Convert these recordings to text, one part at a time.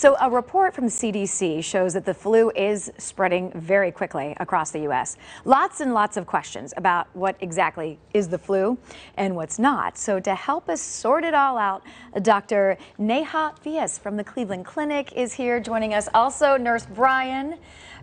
So a report from CDC shows that the flu is spreading very quickly across the U.S. Lots and lots of questions about what exactly is the flu and what's not. So to help us sort it all out, Dr. Neha Vyas from the Cleveland Clinic is here joining us. Also, Nurse Brian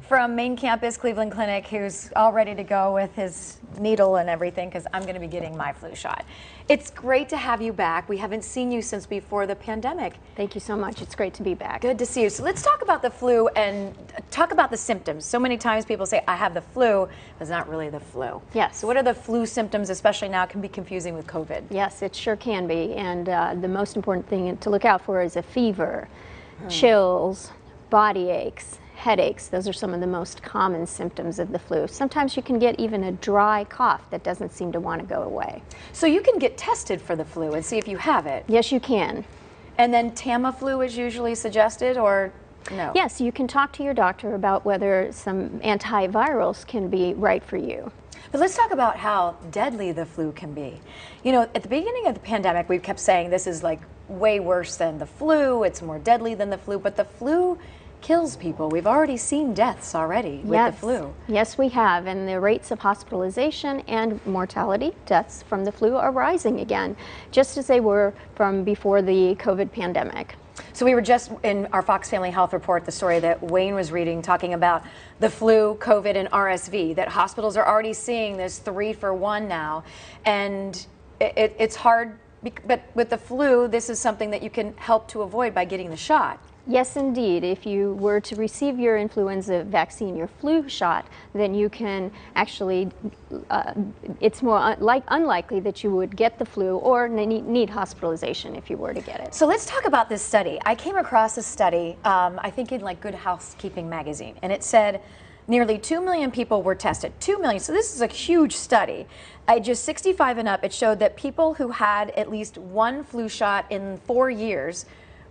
from main campus Cleveland Clinic who's all ready to go with his needle and everything because I'm going to be getting my flu shot. It's great to have you back. We haven't seen you since before the pandemic. Thank you so much. It's great to be back. Good to see you. So let's talk about the flu and talk about the symptoms. So many times people say, I have the flu, but it's not really the flu. Yes. So what are the flu symptoms, especially now, it can be confusing with COVID? Yes, it sure can be. And uh, the most important thing to look out for is a fever, hmm. chills, body aches, headaches. Those are some of the most common symptoms of the flu. Sometimes you can get even a dry cough that doesn't seem to want to go away. So you can get tested for the flu and see if you have it? Yes, you can. And then Tamiflu is usually suggested or no? Yes, you can talk to your doctor about whether some antivirals can be right for you. But let's talk about how deadly the flu can be. You know, at the beginning of the pandemic, we kept saying this is like way worse than the flu, it's more deadly than the flu, but the flu kills people. We've already seen deaths already with yes. the flu. Yes, we have. And the rates of hospitalization and mortality, deaths from the flu, are rising again, just as they were from before the COVID pandemic. So we were just in our Fox Family Health report, the story that Wayne was reading, talking about the flu, COVID, and RSV, that hospitals are already seeing this three for one now. And it, it's hard, but with the flu, this is something that you can help to avoid by getting the shot. Yes, indeed. If you were to receive your influenza vaccine, your flu shot, then you can actually, uh, it's more un like unlikely that you would get the flu or need, need, hospitalization if you were to get it. So let's talk about this study. I came across a study, um, I think in like Good Housekeeping magazine, and it said nearly 2 million people were tested. 2 million, so this is a huge study. At just 65 and up, it showed that people who had at least one flu shot in four years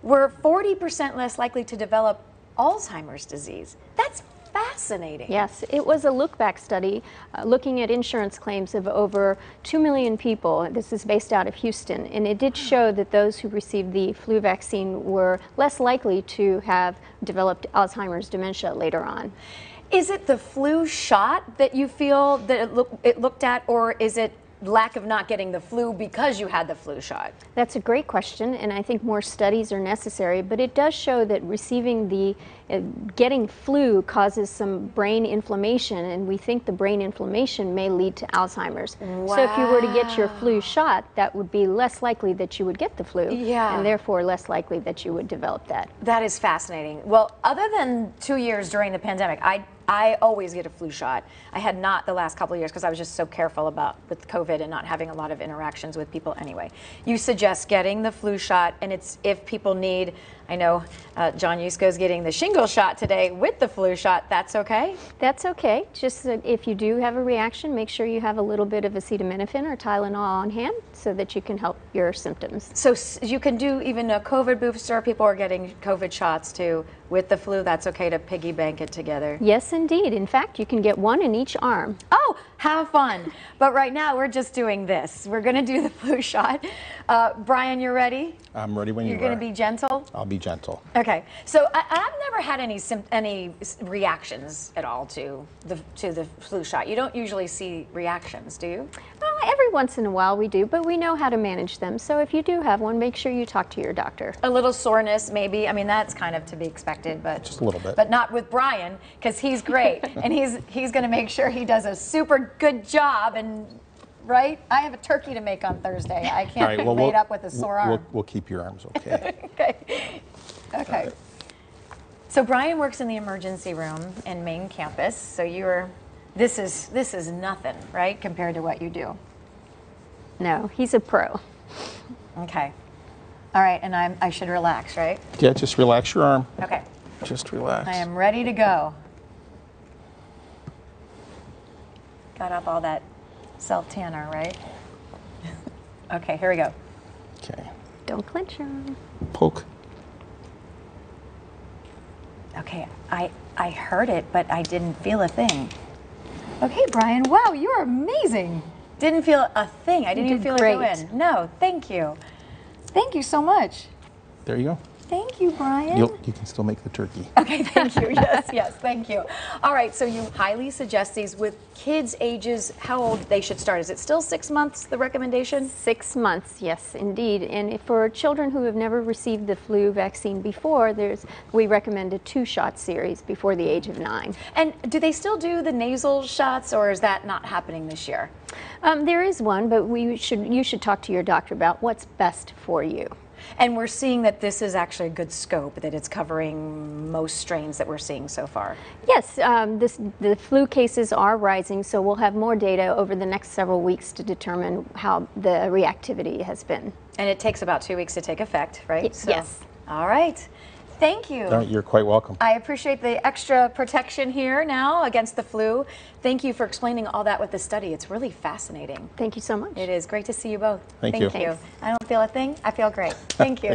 were 40% less likely to develop Alzheimer's disease. That's fascinating. Yes, it was a look back study uh, looking at insurance claims of over 2 million people. This is based out of Houston, and it did show that those who received the flu vaccine were less likely to have developed Alzheimer's dementia later on. Is it the flu shot that you feel that it, look, it looked at, or is it lack of not getting the flu because you had the flu shot? That's a great question, and I think more studies are necessary, but it does show that receiving the, uh, getting flu causes some brain inflammation, and we think the brain inflammation may lead to Alzheimer's. Wow. So if you were to get your flu shot, that would be less likely that you would get the flu, yeah. and therefore less likely that you would develop that. That is fascinating. Well, other than two years during the pandemic, I I always get a flu shot. I had not the last couple of years because I was just so careful about with COVID and not having a lot of interactions with people anyway. You suggest getting the flu shot, and it's if people need I know uh, John Yusko is getting the shingle shot today with the flu shot. That's okay? That's okay. Just uh, if you do have a reaction, make sure you have a little bit of acetaminophen or Tylenol on hand so that you can help your symptoms. So you can do even a COVID booster. People are getting COVID shots too with the flu. That's okay to piggy bank it together. Yes, indeed. In fact, you can get one in each arm. Oh, have fun. but right now, we're just doing this. We're going to do the flu shot. Uh, Brian, you're ready? I'm ready when you're you are. You're going to be gentle? I'll be be gentle. Okay, so I, have never had any any reactions at all to the to the flu shot. You don't usually see reactions, do you? Well, every once in a while we do, but we know how to manage them. So if you do have one, make sure you talk to your doctor. A little soreness, maybe. I mean, that's kind of to be expected, but just a little bit. But not with Brian, because he's great, and he's he's going to make sure he does a super good job and right? I have a turkey to make on Thursday. I can't right, well, be laid we'll, up with a sore arm. We'll, we'll keep your arms okay. okay. Okay. So Brian works in the emergency room in main campus. So you're, this is this is nothing, right, compared to what you do. No, he's a pro. Okay. All right, and I'm I should relax, right? Yeah, just relax your arm. Okay. Just relax. I am ready to go. Got up all that self tanner, right? okay, here we go. Okay. Don't clench your. Poke. Okay, I, I heard it, but I didn't feel a thing. Okay, Brian, wow, you're amazing. Didn't feel a thing. I didn't even feel great. it go in. No, thank you. Thank you so much. There you go. Thank you, Brian. You'll, you can still make the turkey. Okay, thank you. Yes, yes, thank you. All right, so you highly suggest these with kids ages, how old they should start? Is it still six months, the recommendation? Six months, yes, indeed. And if for children who have never received the flu vaccine before, there's we recommend a two-shot series before the age of nine. And do they still do the nasal shots, or is that not happening this year? Um, there is one, but we should you should talk to your doctor about what's best for you. And we're seeing that this is actually a good scope, that it's covering most strains that we're seeing so far. Yes, um, this, the flu cases are rising, so we'll have more data over the next several weeks to determine how the reactivity has been. And it takes about two weeks to take effect, right? Y- yes. All right. Thank you. All right, you're quite welcome. I appreciate the extra protection here now against the flu. Thank you for explaining all that with the study. It's really fascinating. Thank you so much. It is great to see you both. Thank you. Thanks. I don't feel a thing. I feel great. Thank you.